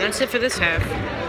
That's it for this half.